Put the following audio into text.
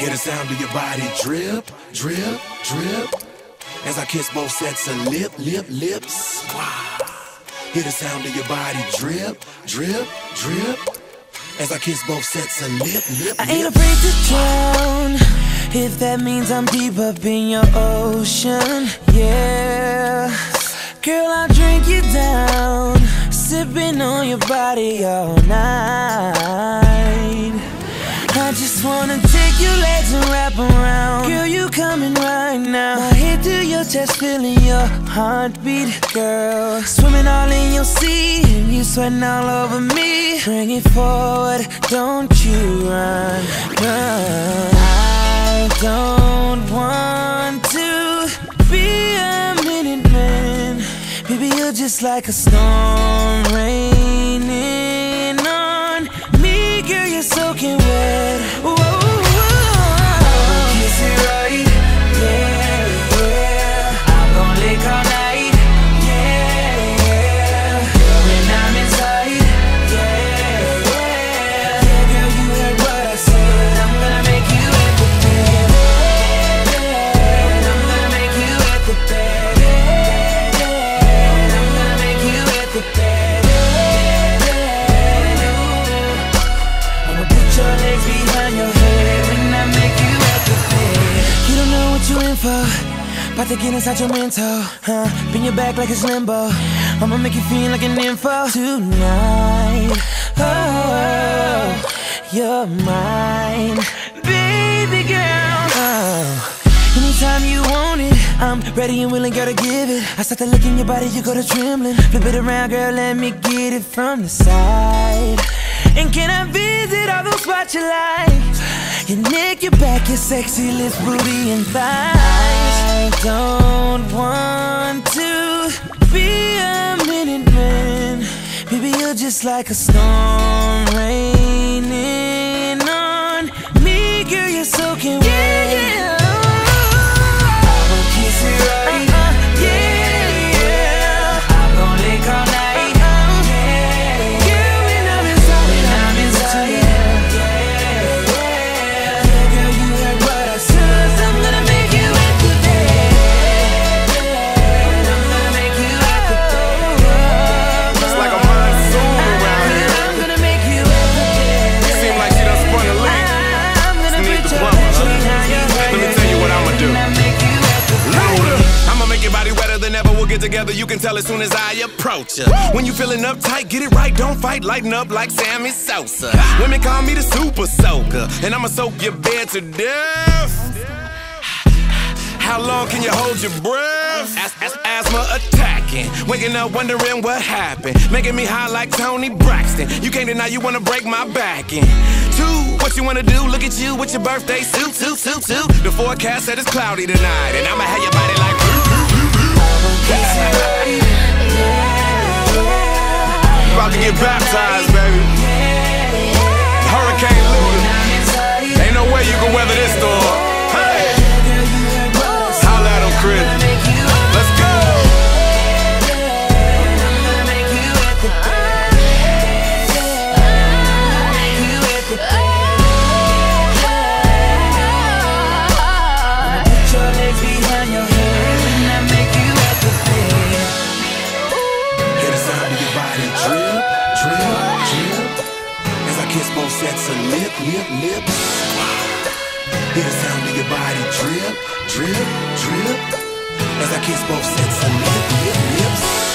Hear the sound of your body drip, drip, drip. As I kiss both sets of lip, lip, lips. Wow. Hear the sound of your body drip, drip, drip. As I kiss both sets of lip, lip, I ain't afraid to drown if that means I'm deep up in your ocean. Yeah, girl, I'll drink you down, sipping on your body all night. I just wanna your legs and wrap around. Girl, you coming right now. My head to your chest, feeling your heartbeat, girl. Swimming all in your sea, and you sweating all over me. Bring it forward, don't you run, run. I don't want to be a minute man. Baby, you're just like a storm raining know what you in for. About to get inside your mental, huh? Bend your back like it's limbo. I'ma make you feel like an info tonight. Oh, you're mine, baby girl. Oh. Anytime you want it, I'm ready and willing, girl, to give it. I start to look in your body, you go to trembling. Flip it around, girl, let me get it from the side. And can I visit all those spots you like? Your neck, your back, your sexy lips, booty, and thighs. I don't want to be a minute man. Baby, you're just like a storm raining get together. You can tell as soon as I approach ya. When you feeling uptight, get it right. Don't fight. Lighten up like Sammy Sosa. Women call me the super soaker, and I'ma soak your bed to death. How long can you hold your breath? As- as- asthma attacking. Waking up wondering what happened. Making me high like Toni Braxton. You can't deny you wanna break my back in. Two, what you wanna do? Look at you with your birthday suit, suit, suit, suit. The forecast said it's cloudy tonight, and I'ma have your body. About to get baptized, baby. Hurricane Luda. Ain't no way you can weather this storm. a lip, lip, lip. Hear the sound of your body drip, drip, drip. As I kiss both sets of lip, lip, lips.